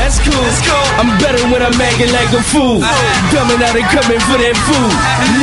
That's cool. I'm better when I'm acting like a fool. Coming out and coming for that food.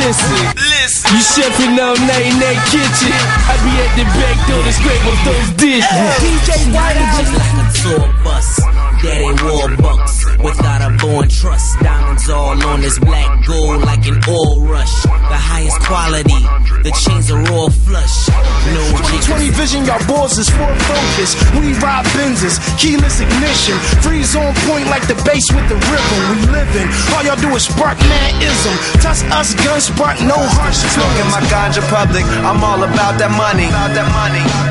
Listen, listen. You chefing all night in that kitchen. I be at the back door to scrape up those dishes. DJ White just like a tour bus. Daddy Warbucks without a born trust. Diamonds all on this black gold like an oil rush. The highest quality, the chains are all flush. No 2020 vision, y'all boys is full focus. We ride Benzes, keyless ignition. Freeze on point like the bass with the rhythm. We living. All y'all do is spark man-ism. Touch us, gun spark, no harsh Smoking my ganja public, I'm all about that money. About that money.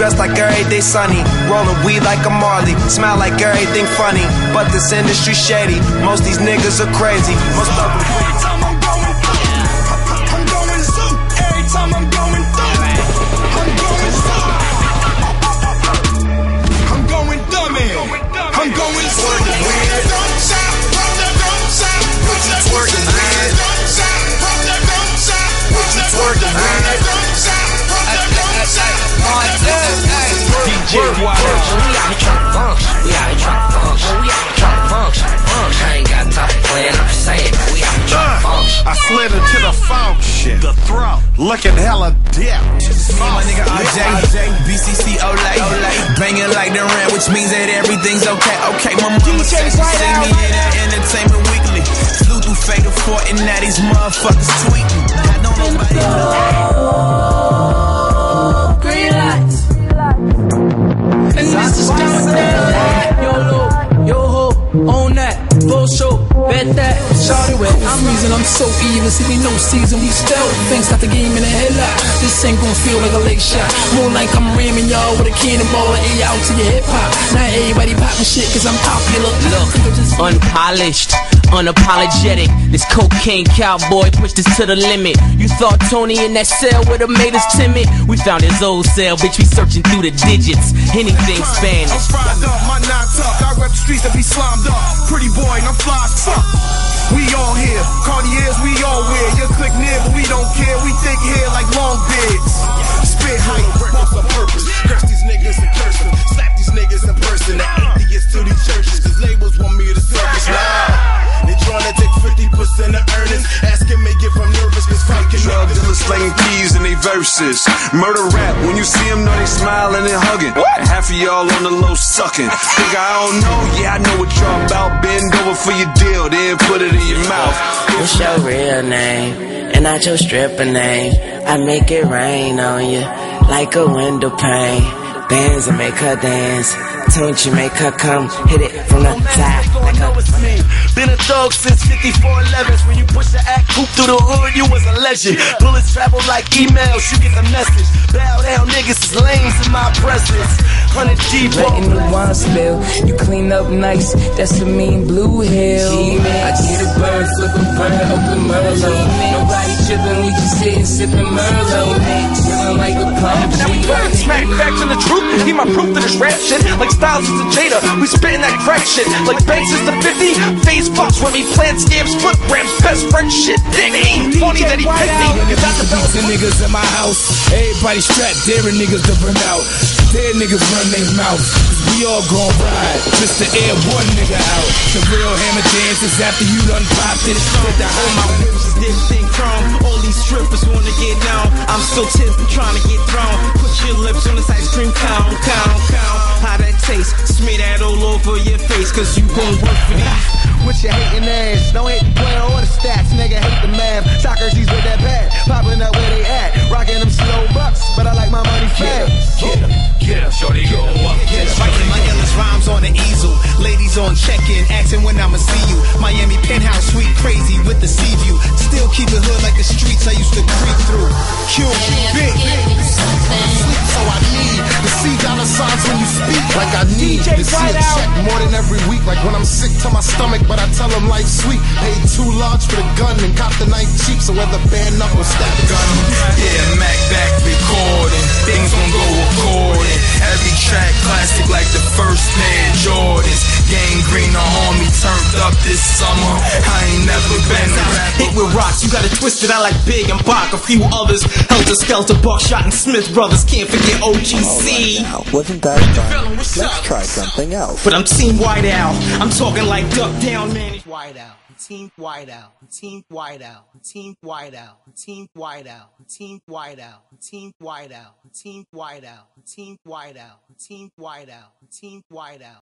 Dressed like every day sunny, rolling weed like a Marley, smile like everything funny. But this industry shady, most these niggas are crazy. Most of them. DJ Wild. We out here trying to function. We out here trying to function. We out here trying to function. Function. I ain't got time to plan. I'm just saying. We out here trying to function. I slid into the function, the throat, looking hella dipped. My nigga RJ, BCC Olay, banging like the rent, which means that everything's okay. Okay, my mama said she see me in that entertainment weekly. Flew through fatal fort and now these motherfuckers tweeting. I don't nobody. Green that. Shawty with. I'm reason I'm so even. See, we no season. We still things got the game in the headlock. This ain't gonna feel like a late shot. More like I'm ramming y'all with a cannonball and A out to your hip hop. Now everybody popping shit cause I'm popular. Look, unpolished, unapologetic. This cocaine cowboy pushed us to the limit. You thought Tony in that cell would have made us timid? We found his old cell, bitch. We searching through the digits. Anything Spanish. I'm fried up, my nine tuck. I rep the streets that be slimed up. Pretty boy, and I'm fly care. We think here like long beards. Spit hype, records on purpose. Curse these niggas and curse them. Slap these niggas in person. The atheists to these churches. Cause labels want me to service. Nah, they trying to take 50% of earnings. Asking me if I'm nervous, cause fight can Drug dealers slinging keys in they verses. Murder rap, when you see them, know they smiling and hugging. And half of y'all on the low sucking. Think I don't know? Yeah, I know what y'all about. Bend over for your deal, then put it in your mouth. What's your real name? And not your stripper name. I make it rain on you like a window pane. Bands and make her dance. Don't you make her come hit it from the top? like a it's me. Been a thug since 5411s. When you push the act coupe through the hood, you was a legend. Bullets travel like emails, you get the message. Bow down, niggas is lames in my presence. 100 deep, Letting the wine spill, you clean up nice. That's the mean blue hill. I get a burn, flip a burn, open Merlot. Sipping Merlot. Chilling like a palm tree. Smack facts and the truth, he my proof to this rap shit. Like Styles is the Jada, we spitting that crack shit. Like Banks is the 50, phase fucks when we plant scams, grams, best friend shit. Ain't funny that he picked me. Cause that's the best The niggas in my house, everybody strapped, daring niggas to burn out. Dead niggas run their mouth. We all gon' ride, just to air one nigga out. The real hammer dance is after you done popped it. With the All my whips is in chrome. All these strippers wanna get down. I'm still tipping, trying to get thrown. Put your lips on this ice cream cone, cone, cone. How that taste? Smear that all over your face, cause you gon' work for these. With your hating ass, don't hate the player or the stats, nigga hate the math. Socrates with on check-in, asking when I'ma see you. Miami penthouse suite, crazy with the sea view. Still keep it hood like the streets I used to creep through. Q, big, Sleep, so I need to see dollar signs when you speak. Like I need to see a check more than every week. Like when I'm sick to my stomach, but I tell them life's sweet. Paid too large for the gun and cop the knife cheap. So whether band up or stab the gun. Yeah, Mac back recording. Things gon' go according. Every track classic like the first pair of Jordans. Gang green, the army turned up this summer. I ain't never been a rapper. Hit with rocks, you got it twisted. I like Big and Pac, a few others. Heltah Skeltah, Buckshot, and Smith brothers. Can't forget OGC. Now, oh wasn't that fun? Let's try something else. But I'm Team White Owl. I'm talking like Duck Down, man. White Owl. Team White Owl. Team White Owl. Team White Owl. Team White Owl. Team White Owl. Team White Owl. Team White Owl. Team White Owl. Team White Owl. Team White Owl.